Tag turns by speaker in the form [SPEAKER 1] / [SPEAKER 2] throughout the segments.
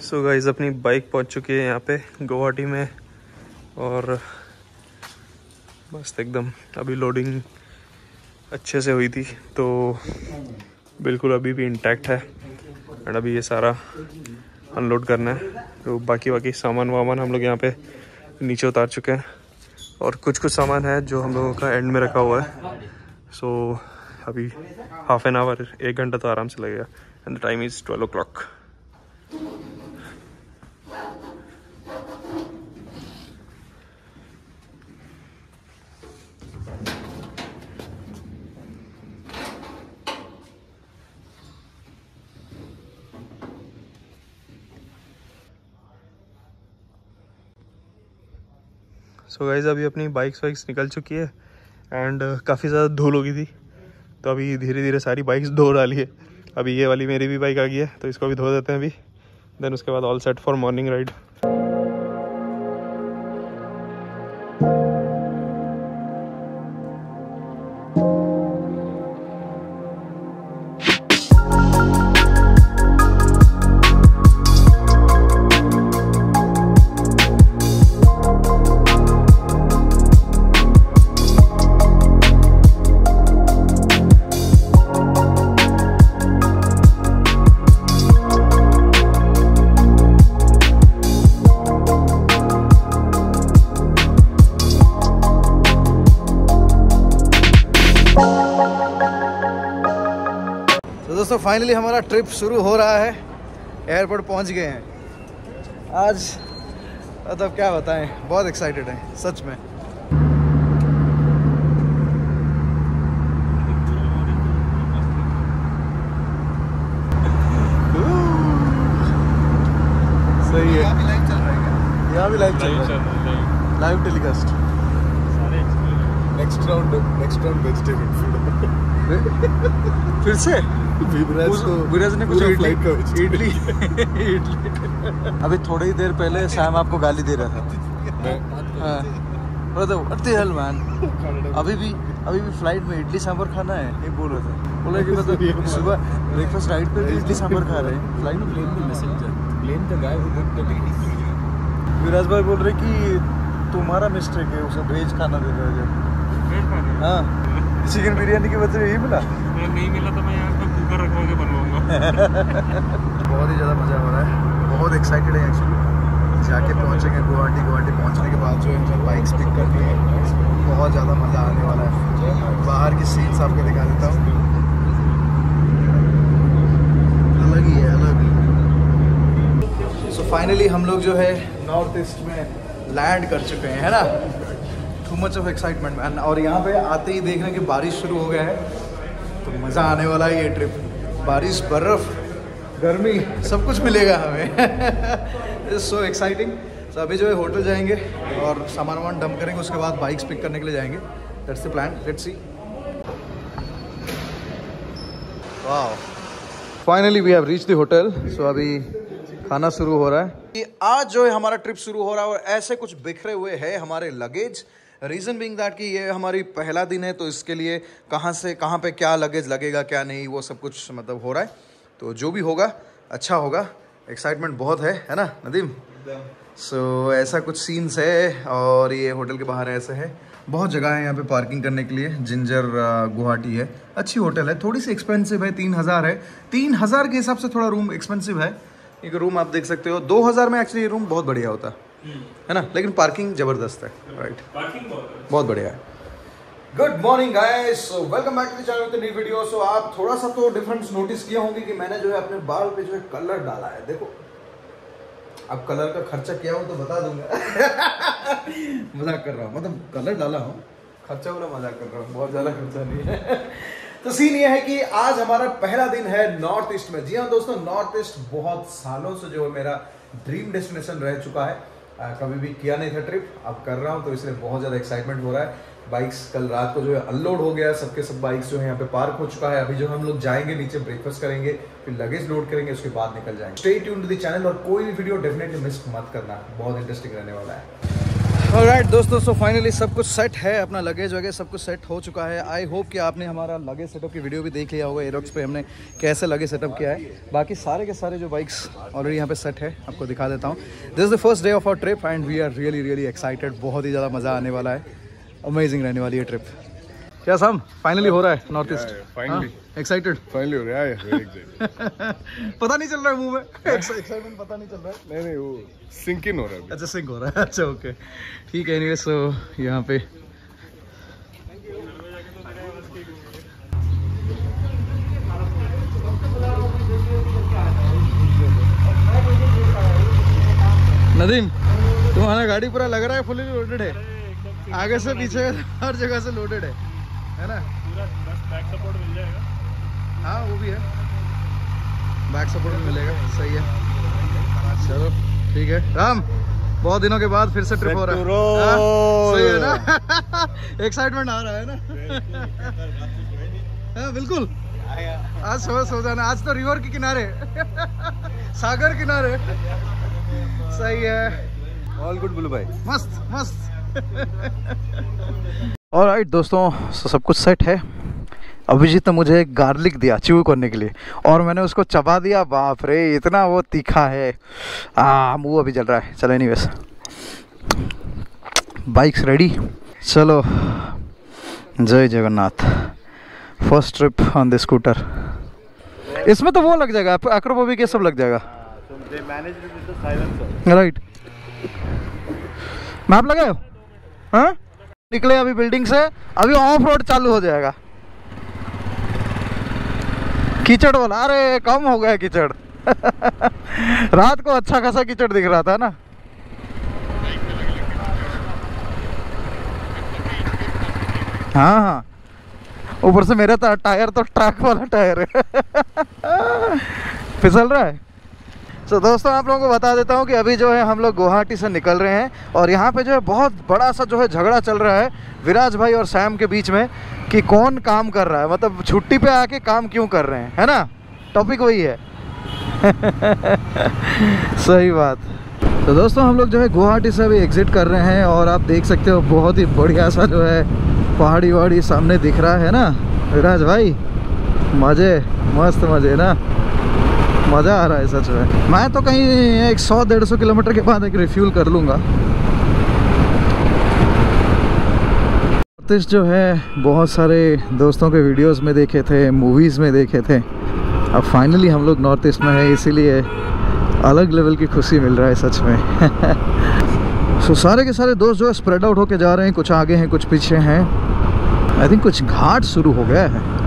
[SPEAKER 1] सो so guys अपनी bike पहुँच चुकी है यहाँ पे गुवाहाटी में और मस्त एकदम अभी लोडिंग अच्छे से हुई थी तो बिल्कुल अभी भी इंटैक्ट है एंड अभी ये सारा अनलोड करना है। तो बाकी बाकी सामान वामान हम लोग यहाँ पे नीचे उतार चुके हैं और कुछ कुछ सामान है जो हम लोगों का एंड में रखा हुआ है। सो so, अभी हाफ़ एन आवर एक घंटा तो आराम से लगेगा and the time is twelve o'clock so guys अभी अपनी बाइक्स वाइक्स निकल चुकी है एंड uh, काफ़ी ज़्यादा धूल हो गई थी तो अभी धीरे धीरे सारी बाइक्स धो डाली है। अभी ये वाली मेरी भी बाइक आ गई है तो इसको भी धो देते हैं अभी देन उसके बाद all set for morning ride
[SPEAKER 2] finally हमारा ट्रिप शुरू हो रहा है। एयरपोर्ट पहुँच गए हैं। आज मतलब क्या बताएँ बहुत एक्साइटेड हैं सच में। सही है। यहाँ भी लाइव चल रहा है live telecast
[SPEAKER 3] next round next round vegetable food
[SPEAKER 2] फिर से?
[SPEAKER 3] विराज को
[SPEAKER 2] विराज ने कुछ इडली। इडली इडली। अभी थोड़ी देर पहले सैम आपको गाली दे रहा था।
[SPEAKER 3] मैं
[SPEAKER 2] हाँ। मतलब द हेल मैन अभी भी अभी भी फ़्लाइट में इडली सांभर खाना है ये बोल रहा था। बोला कि मतलब सुबह ब्रेकफास्ट राइड पे भी इडली सांभर खा रहे हैं। फ़्लाइट में
[SPEAKER 3] the messenger blame the guy who booked the lady.
[SPEAKER 2] विराज भाई बोल रहे कि तुम्हारा मिस्टेक है उसे वेज खाना दे रहे हो। हाँ। चिकन बिरयानी के बदले यही मिला?
[SPEAKER 1] नहीं मिला तो मैं यहाँ कुकर रखवा के बनवाऊँगा।
[SPEAKER 2] बहुत ही ज़्यादा मज़ा हो रहा है। बहुत एक्साइटेड है एक्चुअली जाके पहुँचेंगे, गुवाहाटी गुवाहाटी पहुँचने के बाद जो है हमें बाइक्स पिक करनी है, बहुत ज़्यादा मज़ा आने वाला है। बाहर की सीन्स आपको दिखा देता हूँ। अलग ही है, अलग ही। सो फाइनली हम लोग जो है नॉर्थ ईस्ट में लैंड कर चुके हैं, है ना? Too much of excitement man और यहाँ पे आते ही देखना कि बारिश शुरू हो गया है। तो मज़ा आने वाला है ये ट्रिप बारिश, बर्फ़, गर्मी, सब कुछ मिलेगा हमें। इज़ सो एक्साइटिंग तो अभी जो है होटल जाएँगे और सामान वामान डंप करेंगे, उसके बाद बाइक्स पिक करने के लिए जाएँगे। That's the plan let's see wow finally we have reach the hotel so अभी खाना शुरू हो रहा है। आज जो है हमारा ट्रिप शुरू हो रहा है और ऐसे कुछ बिखरे हुए है हमारे लगेज रीज़न बिंग दैट कि ये हमारी पहला दिन है तो इसके लिए कहाँ से कहाँ पे क्या लगेज लगेगा क्या नहीं वो सब कुछ मतलब हो रहा है। तो जो भी होगा अच्छा होगा। एक्साइटमेंट बहुत है है ना नदीम? सो so, ऐसा कुछ सीन्स है और ये होटल के बाहर ऐसे है। बहुत जगह है यहाँ पे पार्किंग करने के लिए। जिंजर गुवाहाटी है। अच्छी होटल है। थोड़ी सी एक्सपेंसिव है तीन हज़ार है। तीन हज़ार के हिसाब से थोड़ा रूम एक्सपेंसिव है। एक रूम आप देख सकते हो। दो हज़ार में एक्चुअली ये रूम बहुत बढ़िया होता। है ना? लेकिन पार्किंग ज़बरदस्त है राइट बहुत बढ़िया। है। Good morning guys welcome back to the channel with new video so आप थोड़ा सा तो डिफरेंस नोटिस किए होंगे कि मैंने जो है अपने बाल पे जो है कलर डाला है। देखो अब कलर का खर्चा किया हो तो बता दूँगा। मज़ाक कर रहा हूँ। मतलब कलर डाला हूँ। खर्चा वाला मज़ाक कर रहा हूँ। बहुत ज़्यादा खर्चा नहीं है। तो सीन ये है कि आज हमारा पहला दिन है नॉर्थ ईस्ट में। जी हाँ दोस्तों नॉर्थ ईस्ट बहुत सालों से जो है मेरा ड्रीम डेस्टिनेशन रह चुका है। कभी भी किया नहीं था ट्रिप अब कर रहा हूँ तो इसलिए बहुत ज़्यादा एक्साइटमेंट हो रहा है। बाइक्स कल रात को जो है अनलोड हो गया सबके सब बाइक्स जो है यहाँ पे पार्क हो चुका है। अभी जो हम लोग जाएँगे, नीचे ब्रेकफास्ट करेंगे, फिर लगेज लोड करेंगे, उसके बाद निकल जाएँगे। Stay tune to the channel और कोई भी वीडियो डेफिनेटली मिस मत करना। बहुत इंटरेस्टिंग रहने वाला है। राइट दोस्तों सो फाइनली सब कुछ सेट है अपना लगेज वगैरह सब कुछ सेट हो चुका है। आई होप कि आपने हमारा लगेज सेटअप की वीडियो भी देख लिया होगा एरोक्स पे हमने कैसे लगेज सेटअप किया है। बाकी सारे के सारे जो बाइक्स ऑलरेडी यहाँ पे सेट है आपको दिखा देता हूँ। This is the first day of our trip and we are really really excited बहुत ही ज़्यादा मज़ा आने वाला है। अमेजिंग रहने वाली है ट्रिप क्या सम फाइनली हो रहा है north east
[SPEAKER 3] finally.
[SPEAKER 2] Excited
[SPEAKER 3] finally हो है एक्साइटेड
[SPEAKER 2] पता नहीं चल रहा है मुँह में। एक्साइटमेंट पता नहीं चल रहा है।
[SPEAKER 3] नहीं नहीं वो सिंक इन हो रहा है
[SPEAKER 2] अच्छा सिंक हो रहा है। अच्छा ओके ठीक है एनीवे सो यहाँ पे नदीम तुम्हारा गाड़ी पूरा लग रहा है फुली लोडेड है? आगे से पीछे हर जगह से लोडेड है। है ना? हाँ वो भी है। बैक सपोर्ट भी मिलेगा सही है। चलो ठीक है। राम बहुत दिनों के बाद फिर से ट्रिप हो रहा है। हाँ, सही है ना? एक्साइटमेंट आ रहा है ना? हाँ बिल्कुल। आज सुबह सो जाना आज तो रिवर के किनारे। सागर किनारे। सही है।
[SPEAKER 3] ऑल गुड बुल्लू भाई।
[SPEAKER 2] मस्त मस्त। और राइट दोस्तों सब कुछ सेट है। अभिजीत ने मुझे गार्लिक दिया च्यू करने के लिए, और मैंने उसको चबा दिया। बाप रे, इतना वो तीखा है। आ, मुँह अभी जल रहा है। चलो एनीवेज बाइक्स रेडी चलो। जय Jagannath. First trip on the scooter इसमें तो वो लग जाएगा। एक्रोबोबिक ये सब लग जाएगा। राइट मैप लगाए हो? हाँ? निकले अभी बिल्डिंग से। अभी ऑफ़ रोड चालू हो जाएगा। कीचड़ बोला अरे, कम हो गया कीचड़। रात को अच्छा खासा कीचड़ दिख रहा था ना। हाँ हाँ। ऊपर से मेरा टा- टायर तो ट्रक वाला टायर है। फिसल रहा है? तो दोस्तों, आप लोगों को बता देता हूँ कि अभी जो है हम लोग गुवाहाटी से निकल रहे हैं और यहाँ पे जो है बहुत बड़ा सा जो है झगड़ा चल रहा है विराज भाई और सैम के बीच में कि कौन काम कर रहा है। मतलब छुट्टी पे आके काम क्यों कर रहे हैं, है ना? टॉपिक वही है। सही बात। तो दोस्तों, हम लोग जो है गुवाहाटी से अभी एग्जिट कर रहे हैं और आप देख सकते हो बहुत ही बढ़िया सा जो है पहाड़ी वहाड़ी सामने दिख रहा है ना? विराज भाई, मज़े, मस्त मज़े, ना? मज़ा आ रहा है सच में। मैं तो कहीं एक सौ डेढ़ सौ किलोमीटर के बाद एक रिफ्यूल कर लूँगा। जो है बहुत सारे दोस्तों के वीडियोस में देखे थे मूवीज़ में देखे थे। अब फाइनली हम लोग नॉर्थ ईस्ट में है इसीलिए अलग लेवल की खुशी मिल रहा है सच में। सो so, सारे के सारे दोस्त जो है स्प्रेड आउट होके जा रहे हैं कुछ आगे हैं कुछ पीछे हैं। आई थिंक कुछ घाट शुरू हो गया है।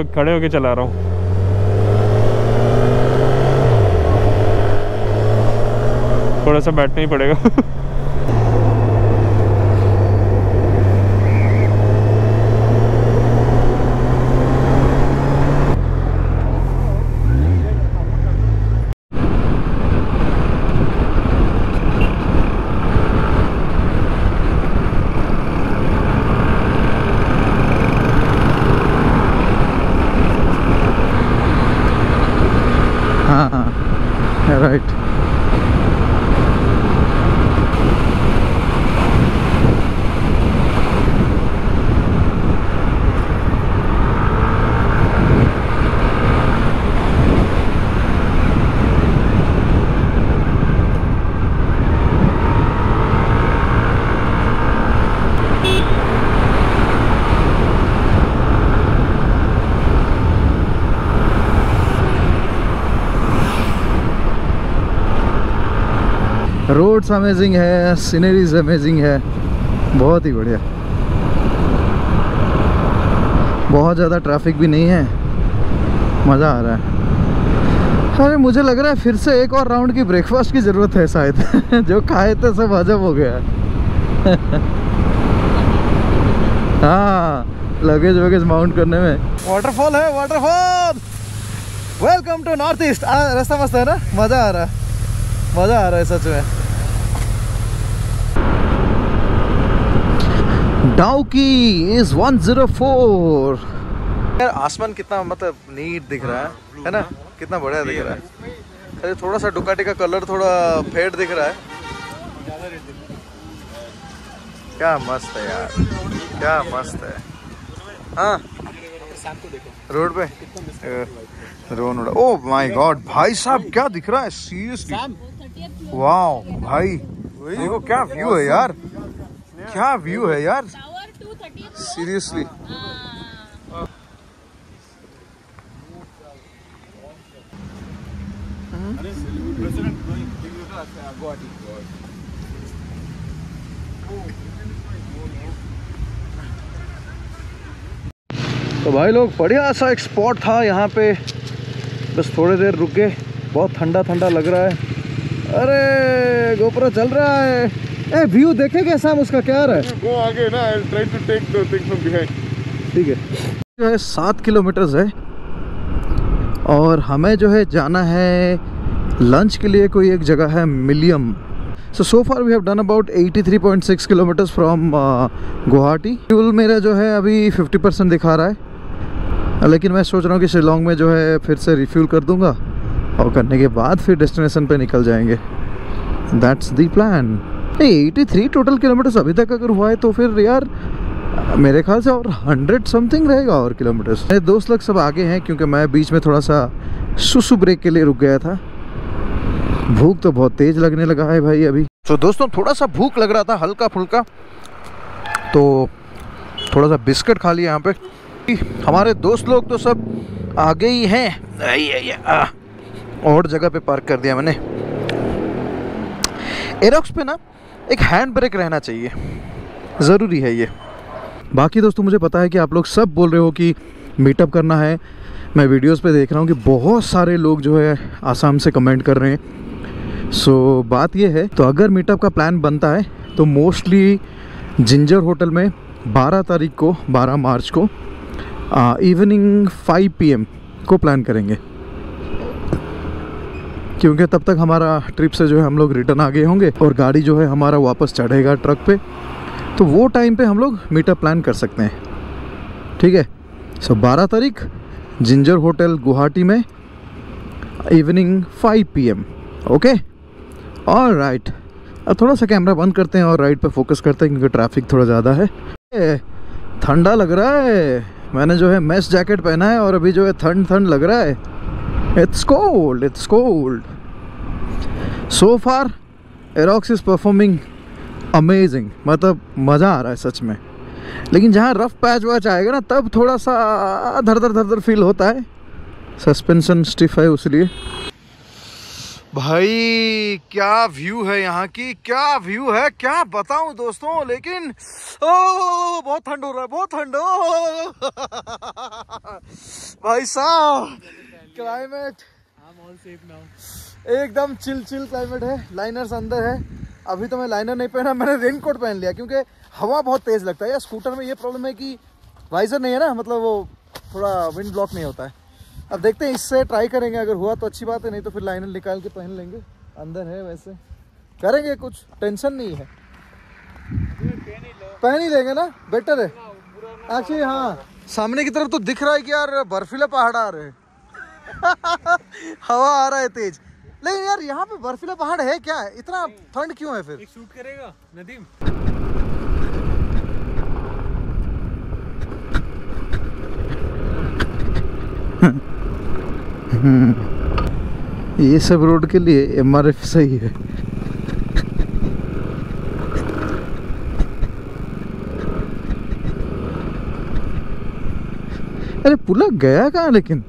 [SPEAKER 1] हो- खड़े होके चला रहा हूँ। थोड़ा सा बैठना ही पड़ेगा
[SPEAKER 2] हाँ हाँ राइट रोड्स अमेजिंग है सीनरीज अमेजिंग है। बहुत ही बढ़िया। बहुत ज़्यादा ट्रैफ़िक भी नहीं है। मज़ा आ रहा है। अरे, मुझे लग रहा है फिर से एक और राउंड की ब्रेकफास्ट की ज़रूरत है शायद। जो खाए थे, सब हजम हो गया। हाँ लगेज वगेज माउंट करने में। वाटरफॉल है waterfall welcome to north east रास्ता मस्त है ना? मज़ा आ रहा है। मज़ा आ रहा है सच में। डाउकी इज़ 104 यार आसमान कितना मतलब नीट दिख रहा है है ना? कितना बढ़िया दिख रहा है। अरे थोड़ा सा डुकाटी का कलर थोड़ा फेड दिख रहा है। क्या मस्त है यार क्या मस्त है। हाँ। रोड पे? रोड ओ माय गॉड भाई साहब क्या दिख रहा है? सीरियसली वाओ भाई। देखो क्या व्यू है यार। क्या व्यू है यार? सीरियसली तो भाई लोग बढ़िया सा एक स्पॉट था यहाँ पे। बस थोड़ी देर रुक गए। बहुत ठंडा ठंडा लग रहा है। अरे गोपुरा चल रहा है। ए व्यू देखे कैसा हम उसका क्या रहा है?
[SPEAKER 3] Go आगे ना I'll try to take the thing from behind.
[SPEAKER 2] ठीक है। जो है सात किलोमीटर्स है और हमें जो है जाना है लंच के लिए कोई एक जगह है Mylliem. So so far we have done about 83.6 kilometres from Guwahati fuel मेरा जो है अभी 50 परसेंट दिखा रहा है। लेकिन मैं सोच रहा हूँ कि शिलोंग में जो है फिर से रिफ्यूल कर दूँगा और करने के बाद फिर डेस्टिनेशन पे निकल जाएँगे। That's the plan eighty three total kilometres अभी तक अगर हुआ है तो फिर यार, मेरे ख्याल से और हंड्रेड समथिंग रहेगा और किलोमीटर्स मेरे दोस्त लोग सब आगे हैं क्योंकि मैं बीच में थोड़ा सा सुसु ब्रेक के लिए रुक गया था। भूख तो बहुत तेज लगने लगा है भाई अभी। तो दोस्तों, थोड़ा सा भूख लग रहा था हल्का फुल्का तो थोड़ा सा बिस्किट खा लिया यहाँ पे। हमारे दोस्त लोग तो सब आगे ही हैं। और जगह पे पार्क कर दिया मैंने। एरोक्स पे ना एक हैंड ब्रेक रहना चाहिए। ज़रूरी है ये। बाकी दोस्तों मुझे पता है कि आप लोग सब बोल रहे हो कि मीटअप करना है। मैं वीडियोस पे देख रहा हूँ कि बहुत सारे लोग जो है आसाम से कमेंट कर रहे हैं। सो so, बात ये है तो अगर मीटअप का प्लान बनता है तो मोस्टली जिंजर होटल में 12 तारीख को 12 मार्च को इवनिंग 5 पीएम को प्लान करेंगे। क्योंकि तब तक हमारा ट्रिप से जो है हम लोग रिटर्न आ गए होंगे और गाड़ी जो है हमारा वापस चढ़ेगा ट्रक पे। तो वो टाइम पे हम लोग मीटअप प्लान कर सकते हैं। ठीक है? सो 12 तारीख जिंजर होटल गुवाहाटी में इवनिंग 5 पीएम ओके और राइट अब थोड़ा सा कैमरा बंद करते हैं और राइट पे फोकस करते हैं क्योंकि ट्रैफ़िक थोड़ा ज़्यादा है। ठंडा लग रहा है। मैंने जो है मेस जैकेट पहना है और अभी जो है ठंड ठंड लग रहा है। It's cold it's cold so far Aerox is performing amazing मतलब मज़ा आ रहा है सच में। लेकिन जहाँ रफ पैच वैच आएगा ना, तब थोड़ा सा धर धर धर धर फील होता है। सस्पेंशन स्टिफ है उसलिए। भाई, क्या व्यू है यहाँ की? क्या व्यू है? क्या बताऊँ दोस्तों? लेकिन ओ बहुत ठंड हो रहा है, बहुत ठंड ओ भाई साहब क्लाइमेट एकदम चिल चिल क्लाइमेट है। लाइनर्स अंदर है। अभी तो मैं लाइनर नहीं पहना मैंने रेन कोट पहन लिया क्योंकि हवा बहुत तेज लगता है। यार स्कूटर में ये प्रॉब्लम है कि वाइजर नहीं है ना मतलब वो थोड़ा विंड ब्लॉक नहीं होता है। अब देखते हैं इससे ट्राई करेंगे। अगर हुआ तो अच्छी बात है नहीं तो फिर लाइनर निकाल के पहन लेंगे। अंदर है वैसे। करेंगे कुछ टेंशन नहीं है। पहन ही लेंगे ना बेटर है। एक्चुअली हाँ। सामने की तरफ़ तो दिख रहा है कि यार बर्फीले पहाड़ आ रहे हैं। हवा आ रहा है तेज। लेकिन यार यहाँ पे बर्फीला पहाड़ है क्या? इतना ठंड क्यों है फिर?
[SPEAKER 1] शूट करेगा नदीम।
[SPEAKER 2] ये सब रोड के लिए एम आर एफ़ सही है। अरे पुला गया कहाँ लेकिन?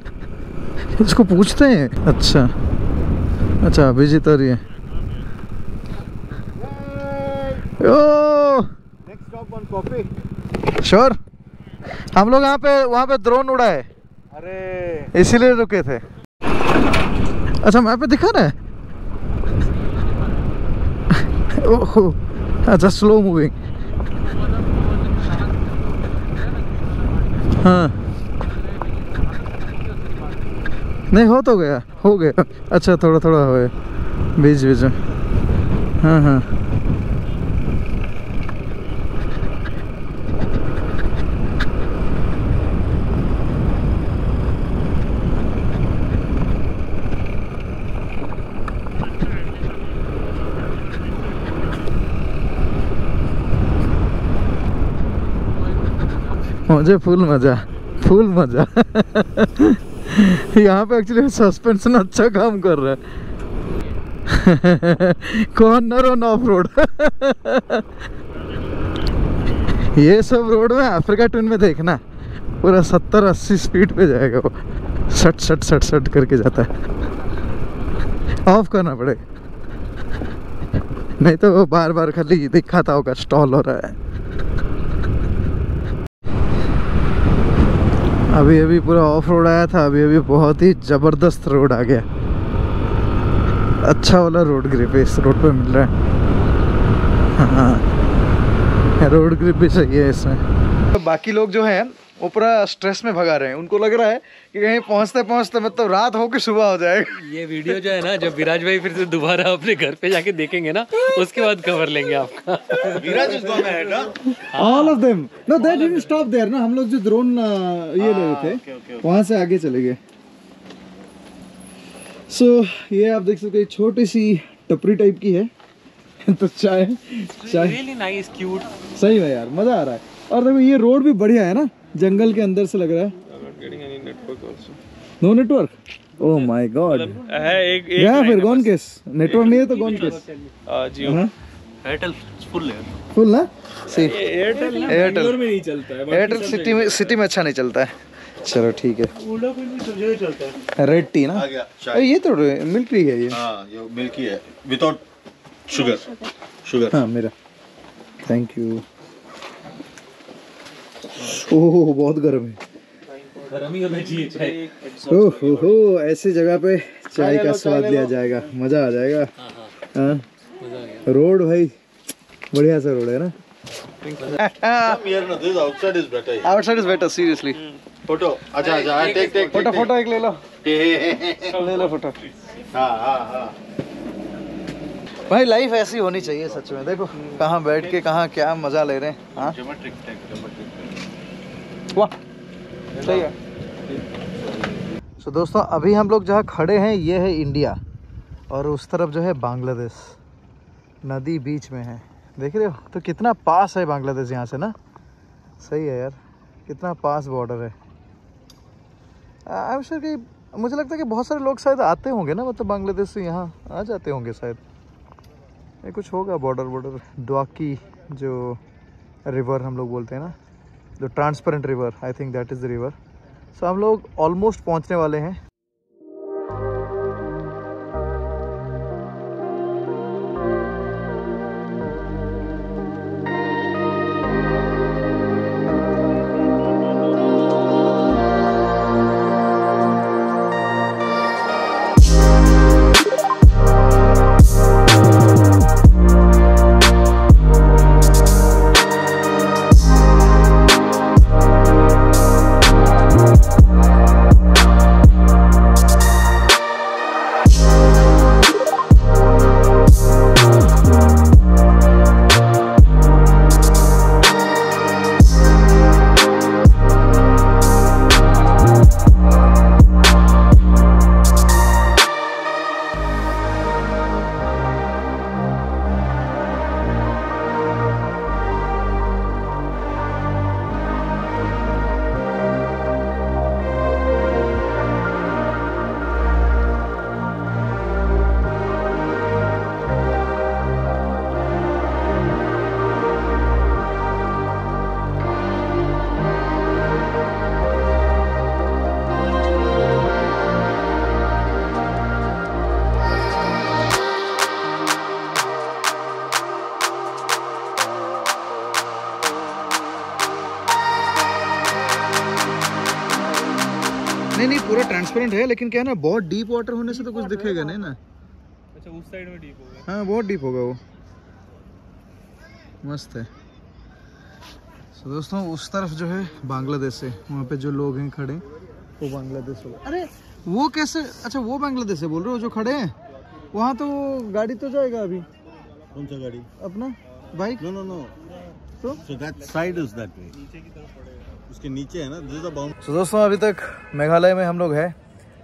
[SPEAKER 2] इसको पूछते हैं? अच्छा। अच्छा और ये. श्योर हम लोग यहाँ पे वहाँ पे ड्रोन उड़ा है।
[SPEAKER 3] अरे।
[SPEAKER 2] इसीलिए रुके थे। अच्छा मैप पे दिखा रहा है? ओहो अच्छा स्लो मूविंग हाँ। नहीं, हो तो गया, हो गया। अच्छा थोड़ा थोड़ा हो गया। बीच बीच में। हाँ हाँ। मुझे फुल मज़ा फुल मज़ा। यहाँ पे एक्चुअली सस्पेंशन अच्छा काम कर रहा है। कॉर्नर ऑन ऑफ़ रोड ये सब रोड में अफ्रीका ट्विन में देखना। पूरा सत्तर अस्सी स्पीड पे जाएगा वो। सट सट सट सट करके जाता है। ऑफ़ करना पड़ेगा नहीं तो वो बार बार खाली दिखाता होगा स्टॉल हो रहा है। अभी अभी पूरा ऑफ़ रोड आया था अभी अभी बहुत ही ज़बरदस्त रोड आ गया। अच्छा वाला रोड ग्रिप इस रोड पे मिल रहा है। हाँ रोड ग्रिप भी सही है इसमें। बाकी लोग जो हैं वो पूरा स्ट्रेस में भगा रहे हैं। उनको लग रहा है कि कहीं पहुँचते पहुँचते मतलब रात हो के सुबह हो जाएगा।
[SPEAKER 4] ये वीडियो जो है ना जब विराज भाई फिर से दोबारा अपने घर पे जाके देखेंगे ना उसके बाद कवर लेंगे आपका।
[SPEAKER 2] All of them no? That didn't stop there ना हम लोग जो ड्रोन ये ले रहे थे वहाँ से आगे चले गए। सो ये आप देख सकते हैं छोटी सी टपरी टाइप की है। तो चाय चाय
[SPEAKER 4] रियली नाइस क्यूट
[SPEAKER 2] सही है यार मज़ा आ रहा है। और देखो ये रोड भी बढ़िया है ना? जंगल के अंदर से लग रहा है। No network oh my god
[SPEAKER 1] है एक एक
[SPEAKER 2] या फिर गॉन केस नेटवर्क नहीं है तो गॉन केस
[SPEAKER 1] आ, जियो।
[SPEAKER 4] एयरटेल फुल है।
[SPEAKER 2] फुल ना? सी
[SPEAKER 1] एयरटेल
[SPEAKER 2] एयरटेल
[SPEAKER 4] में नहीं चलता है
[SPEAKER 2] एयरटेल सिटी में सिटी में अच्छा नहीं चलता है। चलो ठीक है।
[SPEAKER 4] भी चलता है।
[SPEAKER 2] रेड टी ना?
[SPEAKER 3] आ गया
[SPEAKER 2] ये तो मिल्क है ये।
[SPEAKER 3] हाँ ये मिल्की है विदाउट शुगर शुगर
[SPEAKER 2] हाँ मेरा। थैंक यू ओह बहुत गर्म है।
[SPEAKER 4] गर्म ही होना चाहिए चाय।
[SPEAKER 2] ओह हो हो ऐसी जगह पे चाय का स्वाद लिया जाएगा मज़ा आ जाएगा। हाँ रोड भाई बढ़िया सा रोड है ना? Outside is better seriously
[SPEAKER 3] photo अच्छा अच्छा take take
[SPEAKER 2] फ़ोटो फ़ोटो एक ले लो। ले लो फ़ोटो
[SPEAKER 3] हाँ हाँ हाँ।
[SPEAKER 2] भाई लाइफ ऐसी होनी चाहिए सच में। देखो कहाँ बैठ के कहाँ क्या मज़ा ले रहे हैं हाँ? वाह, सही है। सो दोस्तों, अभी हम लोग जहाँ खड़े हैं, ये है इंडिया और उस तरफ़ जो है बांग्लादेश। नदी बीच में है। देख रहे हो? तो कितना पास है बांग्लादेश यहाँ से ना? सही है यार, कितना पास बॉर्डर है। आई एम श्योर कि मुझे लगता है कि बहुत सारे लोग शायद आते होंगे ना मतलब बांग्लादेश से यहाँ आ जाते होंगे शायद। ये कुछ होगा बॉर्डर बॉर्डर डुआकी जो रिवर हम लोग बोलते हैं ना। जो transparent river I think that is the river so हम लोग ऑलमोस्ट पहुँचने वाले हैं। ट्रांसपेरेंट है लेकिन क्या ना बहुत डीप वाटर होने से तो कुछ दिखेगा नहीं ना।
[SPEAKER 4] अच्छा उस साइड में डीप होगा।
[SPEAKER 2] हाँ बहुत डीप होगा वो। मस्त है। So, दोस्तों उस तरफ़ जो है बांग्लादेश है वहाँ पे जो लोग हैं खड़े वो बांग्लादेश होगा अरे वो कैसे अच्छा वो बांग्लादेश है बोल रहे हो जो खड़े हैं? वहाँ तो गाड़ी तो जाएगा अभी।
[SPEAKER 3] कौन सा गाड़ी?
[SPEAKER 2] अपना? बाइक?
[SPEAKER 3] नो नो नो
[SPEAKER 2] तो?
[SPEAKER 3] So that side is that way. उसके नीचे है ना दिस इज़ द बाउंड
[SPEAKER 2] तो दोस्तों अभी तक मेघालय में हम लोग हैं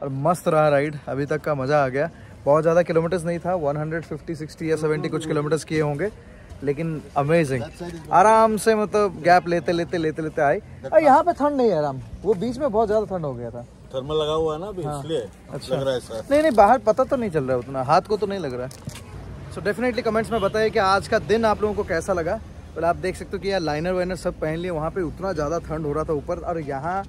[SPEAKER 2] और मस्त रहा राइड अभी तक का मज़ा आ गया। बहुत ज़्यादा किलोमीटर्स नहीं था 150 60 या 70 कुछ किलोमीटर्स किए होंगे लेकिन अमेजिंग आराम से मतलब गैप लेते लेते लेते लेते आए। और यहाँ पे ठंड नहीं है आराम वो बीच में बहुत ज़्यादा ठंड हो गया था।
[SPEAKER 3] थर्मल लगा हुआ है ना अभी इसलिए अच्छा। लग रहा है
[SPEAKER 2] नहीं नहीं बाहर पता तो नहीं चल रहा है उतना। हाथ को तो नहीं लग रहा है। सो डेफिनेटली कमेंट्स में बताइए कि आज का दिन आप लोगों को कैसा लगा। और आप देख सकते हो कि यार लाइनर वाइनर सब पहन लिए, वहाँ पे उतना ज़्यादा ठंड हो रहा था ऊपर, और यहाँ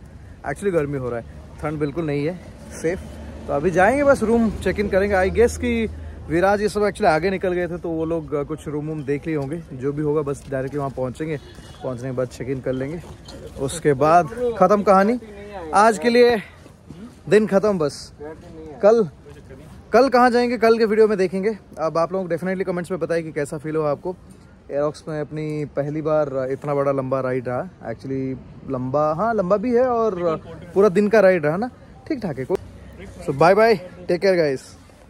[SPEAKER 2] एक्चुअली गर्मी हो रहा है। ठंड बिल्कुल नहीं है सेफ़ तो अभी जाएँगे बस रूम चेक इन करेंगे। आई गेस कि विराज ये सब एक्चुअली आगे निकल गए थे तो वो लोग कुछ रूम वूम देख लिए होंगे। जो भी होगा बस डायरेक्टली वहाँ पहुँचेंगे। पहुँचने के बाद चेक इन कर लेंगे। उसके बाद ख़त्म कहानी। आज के लिए दिन ख़त्म बस। कल कल कहाँ जाएँगे? कल के वीडियो में देखेंगे। अब आप लोग डेफिनेटली कमेंट्स में बताइए कि कैसा फील हुआ आपको। एयरॉक्स में अपनी पहली बार इतना बड़ा लंबा राइड रहा। एक्चुअली लंबा हाँ लंबा भी है और पूरा दिन का राइड रहा ना? ठीक ठाक है so bye bye take care guys